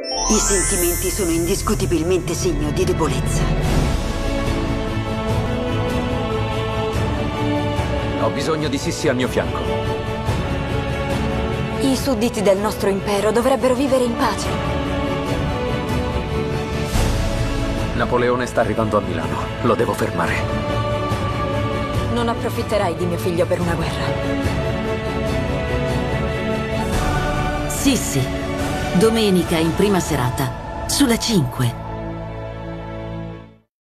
I sentimenti sono indiscutibilmente segno di debolezza. Ho bisogno di Sissi al mio fianco. I sudditi del nostro impero dovrebbero vivere in pace. Napoleone sta arrivando a Milano. Lo devo fermare. Non approfitterai di mio figlio per una guerra. Sissi, domenica in prima serata, sulla 5.